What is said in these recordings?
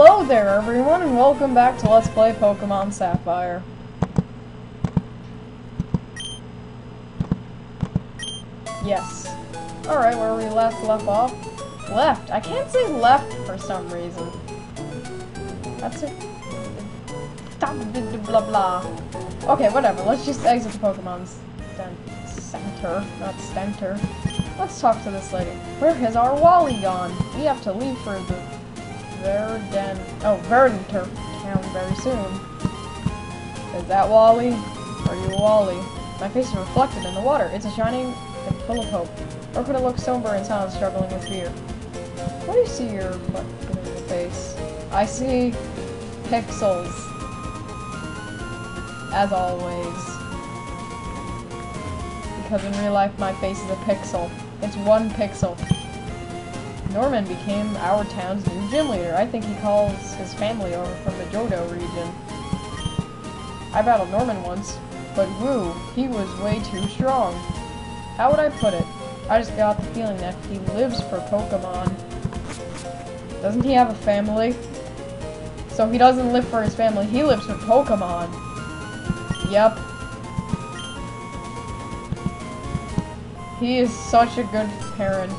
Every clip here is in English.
Hello there, everyone, and welcome back to Let's Play Pokemon Sapphire. Yes. Alright, where we left left off? Left. I can't say left for some reason. That's it. Blah blah. Okay, whatever. Let's just exit the Pokemon's center, not center. Let's talk to this lady. Where has our Wally gone? We have to leave for the Verden... Oh, Verdanturf town very soon. Is that Wally? Are you Wally? My face is reflected in the water. It's a shining and full of hope. Or could it look somber and silent, struggling with fear? What do you see in your face? I see pixels. As always. Because in real life my face is a pixel. It's one pixel. Norman became our town's new gym leader. I think he calls his family over from the Johto region. I battled Norman once, but woo, he was way too strong. How would I put it? I just got the feeling that he lives for Pokemon. Doesn't he have a family? So he doesn't live for his family, he lives for Pokemon. Yep. He is such a good parent.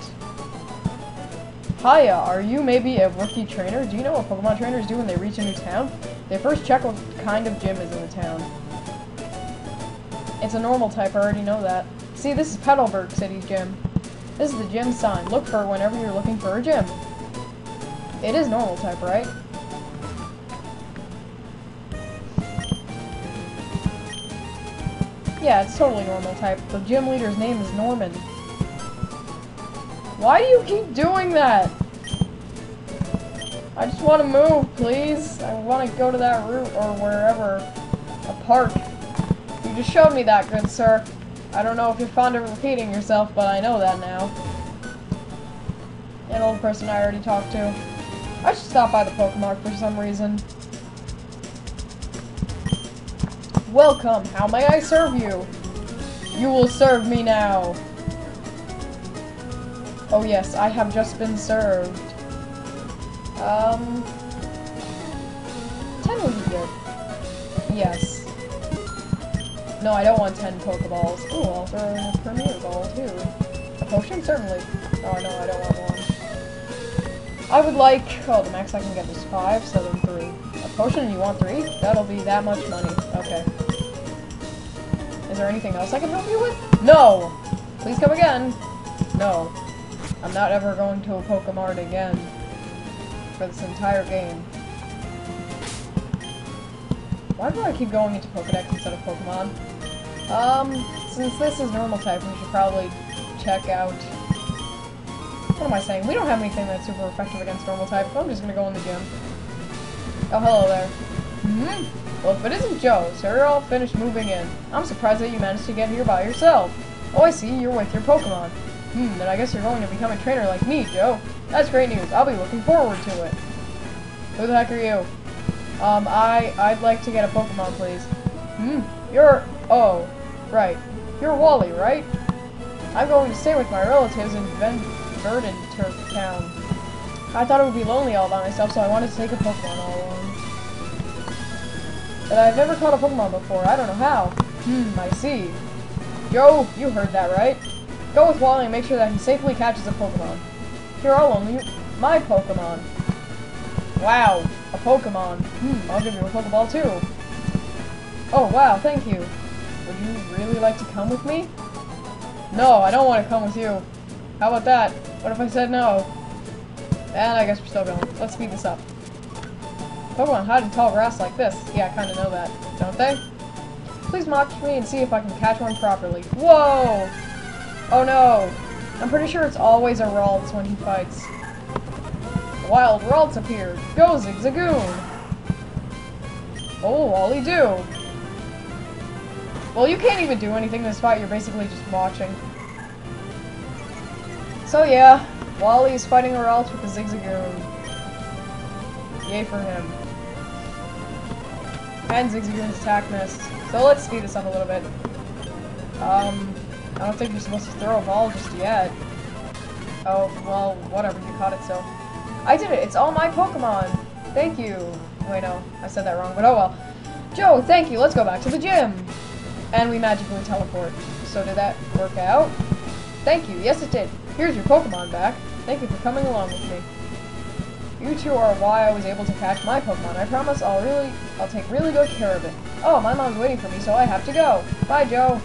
Hiya, are you maybe a rookie trainer? Do you know what Pokemon trainers do when they reach a new town? They first check what kind of gym is in the town. It's a normal type, I already know that. See, this is Petalburg City Gym. This is the gym sign. Look for whenever you're looking for a gym. It is normal type, right? Yeah, it's totally normal type. The gym leader's name is Norman. Why do you keep doing that? I just want to move, please. I want to go to that route or wherever. A park. You just showed me that, good sir. I don't know if you're fond of repeating yourself, but I know that now. An old person I already talked to. I should stop by the Pokemon for some reason. Welcome, how may I serve you? You will serve me now. Oh yes, I have just been served. Um... 10 would be good. Yes. No, I don't want 10 Pokeballs. Ooh, in a Premier Ball, too. A potion? Certainly. Oh, no, I don't want one. I would like... Oh, the max I can get is 5, so then 3. A potion, you want 3? That'll be that much money. Okay. Is there anything else I can help you with? No! Please come again. No. I'm not ever going to a Pokemart again. For this entire game. Why do I keep going into Pokedex instead of Pokemon? Um, since this is normal type, we should probably check out... What am I saying? We don't have anything that's super effective against normal type, I'm just gonna go in the gym. Oh, hello there. Mm hmm Well, if it isn't Joe, so you're all finished moving in. I'm surprised that you managed to get here by yourself. Oh, I see, you're with your Pokemon. Hmm, then I guess you're going to become a trainer like me, Joe. That's great news. I'll be looking forward to it. Who the heck are you? Um, I, I'd like to get a Pokemon, please. Hmm, you're, oh, right. You're Wally, right? I'm going to stay with my relatives in Ven Town. I thought it would be lonely all by myself, so I wanted to take a Pokemon all alone. But I've never caught a Pokemon before. I don't know how. Hmm, I see. Joe, you heard that right. Go with Wally and make sure that he safely catches a Pokemon. Here, I'll only my Pokemon. Wow, a Pokemon. Hmm, I'll give you a Pokeball too. Oh, wow, thank you. Would you really like to come with me? No, I don't want to come with you. How about that? What if I said no? And I guess we're still going. Let's speed this up. Pokemon hide in tall grass like this. Yeah, I kind of know that, don't they? Please watch me and see if I can catch one properly. Whoa! Oh no! I'm pretty sure it's always a Ralts when he fights. Wild Ralts appeared! Go Zigzagoon! Oh, all he do! Well, you can't even do anything in this fight, you're basically just watching. So yeah, Wally is fighting a Ralts with a Zigzagoon. Yay for him. And Zigzagoon's attack missed. So let's speed this up a little bit. Um, I don't think you're supposed to throw a ball just yet. Oh, well, whatever, you caught it, so. I did it! It's all my Pokemon! Thank you. Wait, no, I said that wrong, but oh well. Joe, thank you. Let's go back to the gym. And we magically teleport. So did that work out? Thank you. Yes, it did. Here's your Pokemon back. Thank you for coming along with me. You two are why I was able to catch my Pokemon. I promise I'll really, I'll take really good care of it. Oh, my mom's waiting for me, so I have to go. Bye, Joe.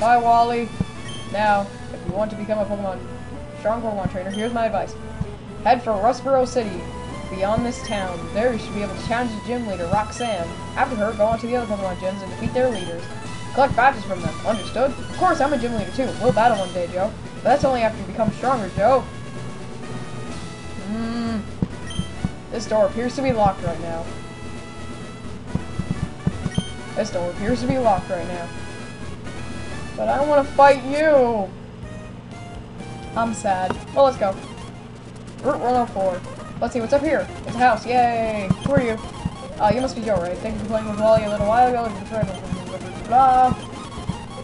Bye, Wally. Now, if you want to become a Pokemon, strong Pokemon trainer, here's my advice. Head for Rustboro City. Beyond this town, there you should be able to challenge the gym leader, Roxanne. After her, go on to the other Pokemon gyms and defeat their leaders. Collect badges from them. Understood? Of course, I'm a gym leader too. We'll battle one day, Joe. But that's only after you become stronger, Joe. Mmm. This door appears to be locked right now. This door appears to be locked right now. But I don't want to fight you! I'm sad. Well, let's go. Route 104. Let's see, what's up here? It's a house, yay! Who are you? Uh, you must be Joe, right? Thank you for playing with Wally a little while ago. Blah.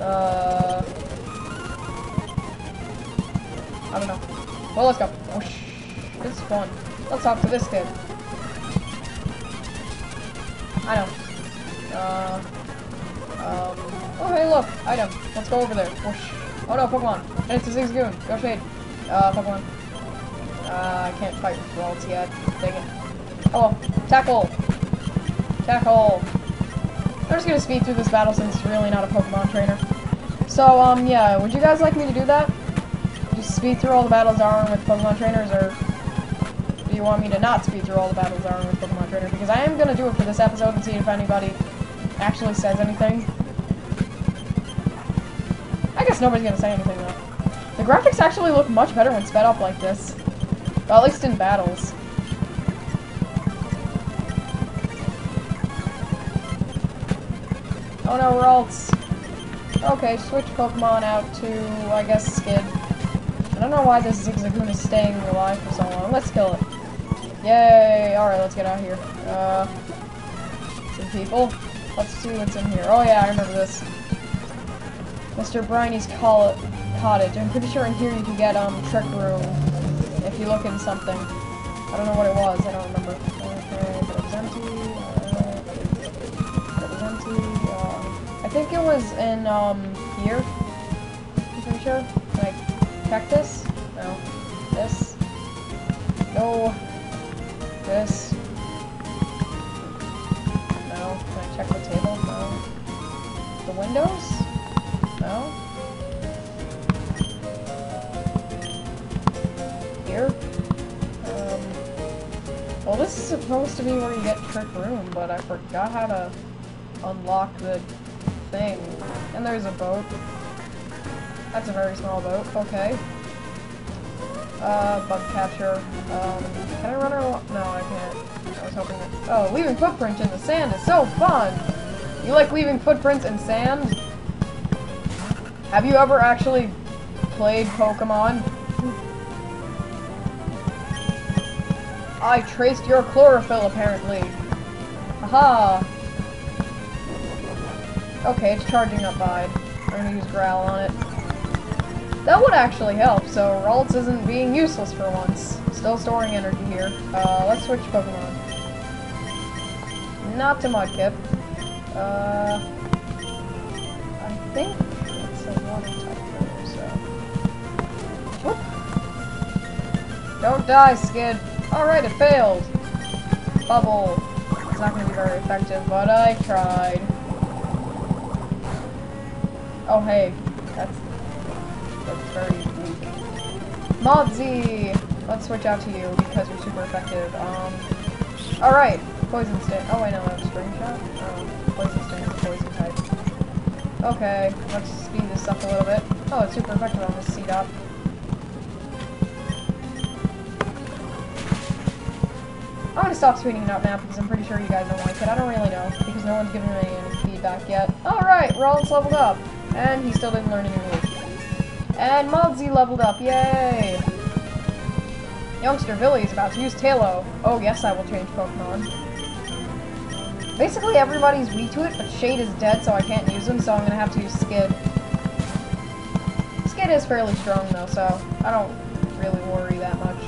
Uh... I don't know. Well, let's go. Oh. This is fun. Let's talk to this kid. I know. Uh... Oh, hey, look! Item. Let's go over there. Whoosh. Oh no, Pokemon. And it's a Zigzagoon. Go Shade. Uh, Pokemon. Uh, I can't fight with Ralts yet. Dang it. Oh, Tackle! Tackle! I'm just gonna speed through this battle since it's really not a Pokemon trainer. So, um, yeah, would you guys like me to do that? Just speed through all the battles are with Pokemon trainers, or do you want me to not speed through all the battles are with Pokemon trainers? Because I am gonna do it for this episode and see if anybody actually says anything. Guess nobody's gonna say anything, though. The graphics actually look much better when sped up like this. Well, at least in battles. Oh no, Ralts. Okay, switch Pokemon out to, I guess, Skid. I don't know why this Zigzagoon is staying alive for so long. Let's kill it. Yay! Alright, let's get out here. Uh, some people. Let's see what's in here. Oh yeah, I remember this. Mr. Briney's cottage. I'm pretty sure in here you can get, um, Trick Room if you look in something. I don't know what it was, I don't remember. It was empty. It was empty. I think it was in, um, here. I'm pretty sure. Like, check this? No. This? No. This? No. Can I check the table? No. The windows? Here? Um, well, this is supposed to be where you get Trick Room, but I forgot how to unlock the thing. And there's a boat. That's a very small boat. Okay. Uh, bug catcher. Um, can I run along? No, I can't. I was hoping that- Oh, leaving footprints in the sand is so fun! You like leaving footprints in sand? Have you ever actually played Pokemon? I traced your chlorophyll, apparently. Haha. Okay, it's charging up Bide. I'm gonna use Growl on it. That would actually help, so Ralts isn't being useless for once. Still storing energy here. Uh, let's switch Pokemon. Not to Mudkip. Uh, I think a type so... Whoop! Don't die, Skid! Alright, it failed! Bubble. It's not gonna be very effective, but I tried. Oh, hey. That's... That's very weak. Modsy! Let's switch out to you, because you're super effective. Um... Alright. Poison Sting. Oh, wait, no, that was String Shot? Oh, Poison a poison. Okay, let's speed this up a little bit. Oh, it's super effective on this Seedot. I'm gonna stop speeding it up now because I'm pretty sure you guys don't like it. I don't really know because no one's given me any feedback yet. Alright, Rollins leveled up. And he still didn't learn any moves. And Modsy leveled up, yay! Youngster Billy is about to use Taillow. Oh yes, I will change Pokemon. Basically everybody's weak to it, but Shade is dead so I can't use him, so I'm gonna have to use Skid. Skid is fairly strong though, so I don't really worry that much.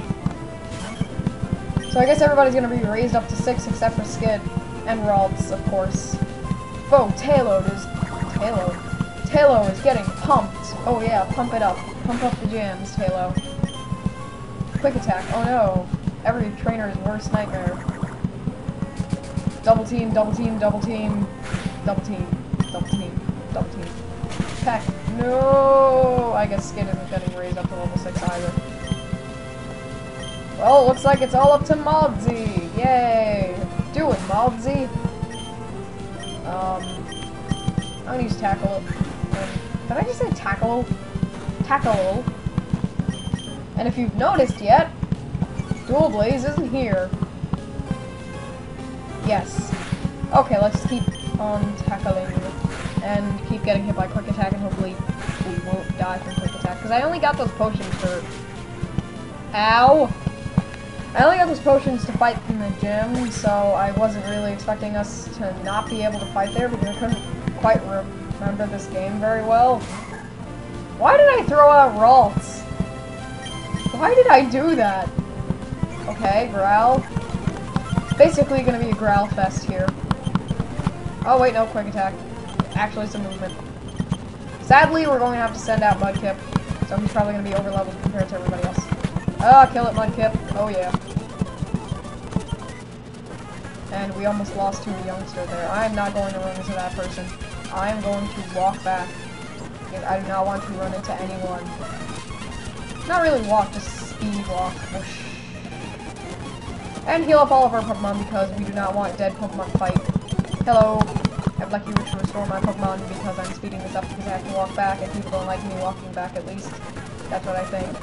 So I guess everybody's gonna be raised up to six except for Skid and Ralts, of course. Oh, Taillow is Taillow. Taillow is getting pumped. Oh yeah, pump it up. Pump up the jams, Taillow. Quick attack. Oh no. Every trainer's worst nightmare. Double team, double team, double team, double team, double team, double team. Peck. No! I guess Skid isn't getting raised up to level 6 either. Well, looks like it's all up to Modsy. Yay! Do it, Modsy. Um, I'm gonna use Tackle. Did I just say Tackle? Tackle. And if you've noticed yet, Dual Blaze isn't here. Yes. Okay, let's keep on tackling and keep getting hit by quick attack and hopefully we won't die from quick attack. Because I only got those potions for... Ow! I only got those potions to fight in the gym, so I wasn't really expecting us to not be able to fight there because I couldn't quite remember this game very well. Why did I throw out Ralts? Why did I do that? Okay, Growl. Basically gonna be a Growl fest here. Oh wait, no, quick attack. Actually some movement. Sadly, we're going to have to send out Mudkip, so he's probably to be over leveled compared to everybody else. Ah, oh, kill it, Mudkip. Oh yeah. And we almost lost to a youngster there. I am not going to run into that person. I am going to walk back. I do not want to run into anyone. Not really walk, just speed walk. Whoosh. And heal up all of our Pokemon because we do not want dead Pokemon fight. Hello. I'd like you to restore my Pokemon because I'm speeding this up because I have to walk back and people don't like me walking back at least. That's what I think.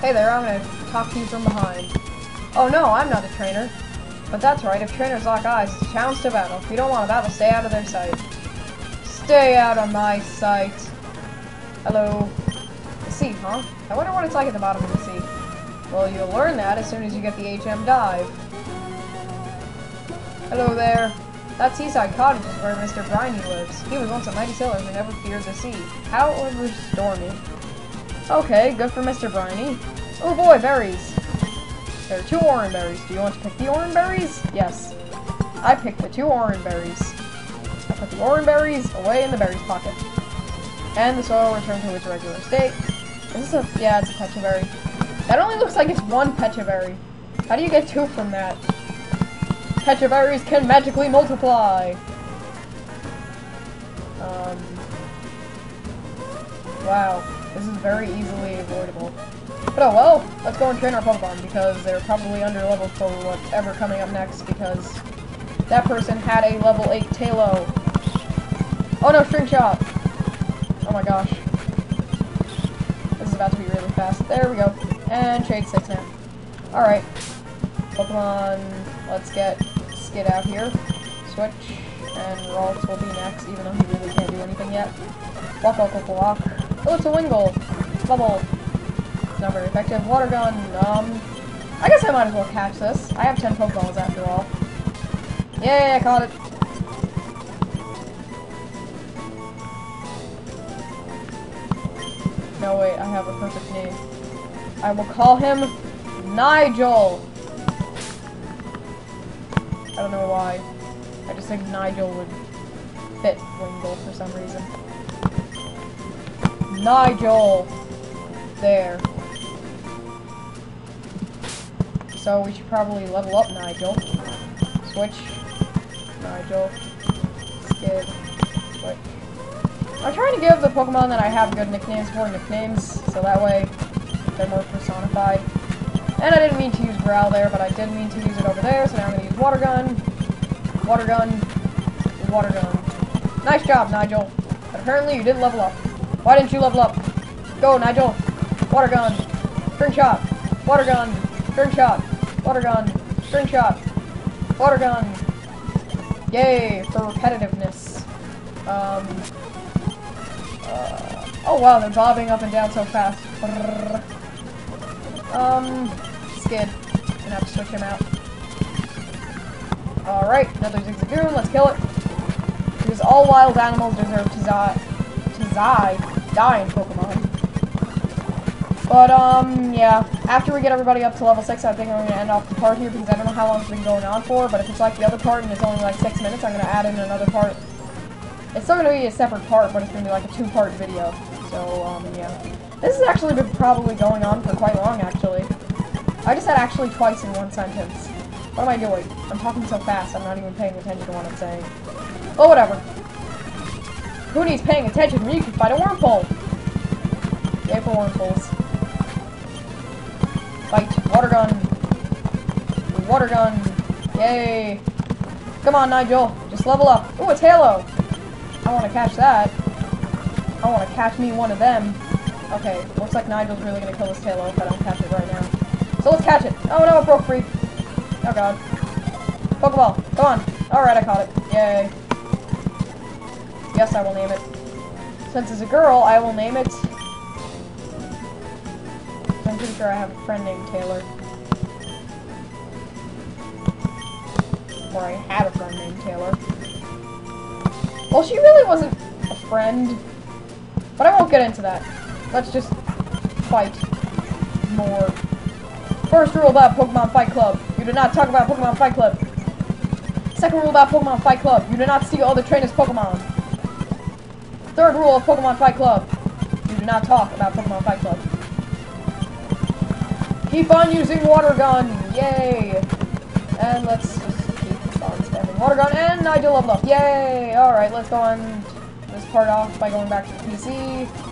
Hey there, I'm gonna talk to you from behind. Oh no, I'm not a trainer. But that's right, if trainers lock eyes, it's a challenge to battle. If you don't want a battle, stay out of their sight. Stay out of my sight. Hello. The sea, huh? I wonder what it's like at the bottom of the sea. Well, you'll learn that as soon as you get the HM dive. Hello there. That seaside cottage is where Mr. Briney lives. He was once a mighty sailor who never feared the sea, How however stormy. Okay, good for Mr. Briney. Oh boy, berries. There are two orange berries. Do you want to pick the orange berries? Yes. I picked the two orange berries. I put the orange berries away in the berries pocket. And the soil returned to its regular state. This is this a... yeah, it's a pecha berry. That only looks like it's one berry. How do you get two from that? Pecha berries can magically multiply! Um... Wow. This is very easily avoidable. But oh well, let's go and train our Pokemon because they're probably under level for whatever coming up next because that person had a level 8 Taillow. Oh no, String Shot! Oh my gosh. This is about to be really fast. There we go. And trade 6 now. Alright. Pokemon, let's get Skid out here. Switch. And Ralts will be next, even though he really can't do anything yet. Walk, walk, walk, walk. Oh, it's a Wingull. Bubble. It's not very effective. Water gun. Um, I guess I might as well catch this. I have 10 Pokeballs after all. Yeah, I caught it. No, wait, I have a perfect name. I will call him Nigel. I don't know why. I just think Nigel would fit Wingull for some reason. Nigel! There. So we should probably level up Nigel. Switch. Nigel. Skid. Switch. I'm trying to give the Pokemon that I have good nicknames for nicknames, so that way they're more personified. And I didn't mean to use Growl there, but I did mean to use it over there, so now I'm to use Water Gun, Water Gun, Water Gun. Nice job, Nigel. But apparently you didn't level up. Why didn't you level up? Go, Nigel. Water Gun. String Shot. Water Gun. String Shot. Water Gun. String Shot. Water Gun. Yay, for repetitiveness. Um... Uh, oh wow, they're bobbing up and down so fast. Brrr. Um, Skid. Gonna have to switch him out. Alright, another Zigzagoon, let's kill it. Because all wild animals deserve to die, to die, die in Pokemon. But, um, yeah. After we get everybody up to level 6, I think I'm to end off the part here because I don't know how long it's been going on for. But if it's like the other part and it's only like 6 minutes, I'm to add in another part. It's still to be a separate part, but it's to be like a two-part video. So, um, yeah. This has actually been probably going on for quite long, actually. I just said actually twice in one sentence. What am I doing? I'm talking so fast, I'm not even paying attention to what I'm saying. Oh, whatever. Who needs paying attention when you can fight a wormhole? Yay for wormholes. Fight. Water gun. Water gun. Yay. Come on, Nigel. Just level up. Ooh, it's Halo. I want to catch that. I want to catch me one of them. Okay, looks like Nigel's really to kill this Halo if I don't catch it right now. So let's catch it. Oh no, it broke free. Oh god. Pokeball, come on. Alright, I caught it. Yay. Yes, I will name it. Since it's a girl, I will name it... I'm pretty sure I have a friend named Taylor. Or I had a friend named Taylor. Well, she really wasn't a friend. But I won't get into that. Let's just fight more. First rule about Pokemon Fight Club. You do not talk about Pokemon Fight Club. Second rule about Pokemon Fight Club. You do not steal other trainers' Pokemon. Third rule of Pokemon Fight Club. You do not talk about Pokemon Fight Club. Keep on using Water Gun. Yay. And let's just keep on spamming Water Gun. And I do love up. Yay. Alright, let's go on this part off by going back to the PC.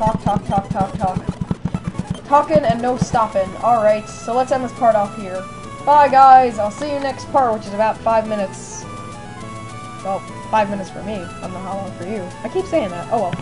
Talk, talk, talk, talk, talk. Talking and no stopping. Alright, so let's end this part off here. Bye, guys. I'll see you next part, which is about five minutes. Well, five minutes for me. I don't know how long for you. I keep saying that. Oh, well.